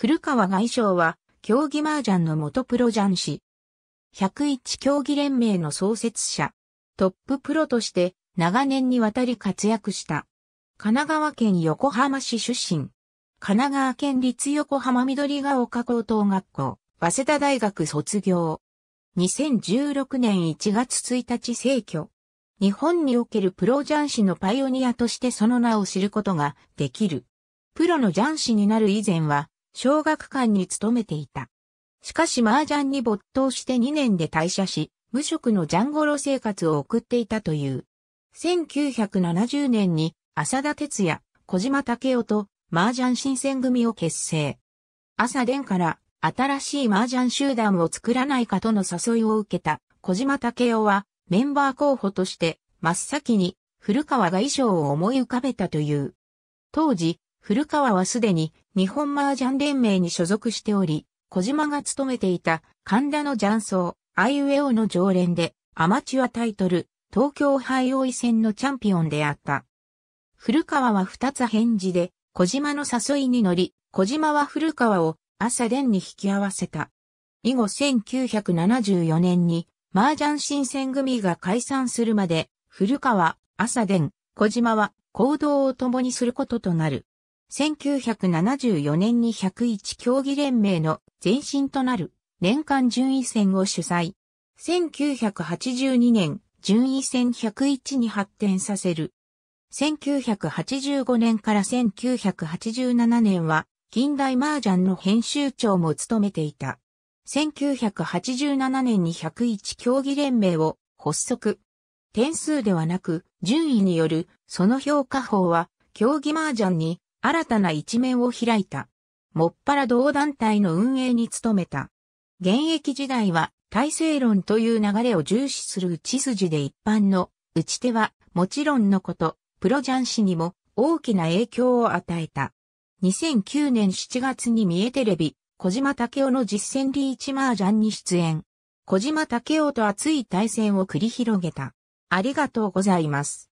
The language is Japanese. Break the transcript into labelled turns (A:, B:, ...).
A: 古川外相は、競技麻雀の元プロ雀士。101競技連盟の創設者。トッププロとして長年にわたり活躍した。神奈川県横浜市出身。神奈川県立横浜緑が丘高等学校、早稲田大学卒業。2016年1月1日逝去。日本におけるプロ雀士のパイオニアとしてその名を知ることができる。プロの雀士になる以前は、小学館に勤めていた。しかし麻雀に没頭して2年で退社し、無職のジャンゴロ生活を送っていたという。1970年に浅田哲也、小島武夫と麻雀新選組を結成。朝殿から新しい麻雀集団を作らないかとの誘いを受けた小島武夫はメンバー候補として真っ先に古川が衣装を思い浮かべたという。当時、古川はすでに日本麻雀連盟に所属しており、小島が務めていた神田の雀荘、アイウェオの常連で、アマチュアタイトル、東京ハイオイ戦のチャンピオンであった。古川は二つ返事で、小島の誘いに乗り、小島は古川を朝殿に引き合わせた。以後1974年に、麻雀新選組が解散するまで、古川、朝殿、小島は行動を共にすることとなる。1974年に101競技連盟の前身となる年間順位戦を主催。1982年、順位戦101に発展させる。1985年から1987年は近代麻雀の編集長も務めていた。1987年に101競技連盟を発足。点数ではなく順位によるその評価法は競技麻雀に新たな一面を開いた。もっぱら同団体の運営に努めた。現役時代は体制論という流れを重視する打ち筋で一般の打ち手はもちろんのこと、プロ雀士にも大きな影響を与えた。2009年7月に三重テレビ、小島武夫の実践リーチマージャンに出演。小島武夫と熱い対戦を繰り広げた。ありがとうございます。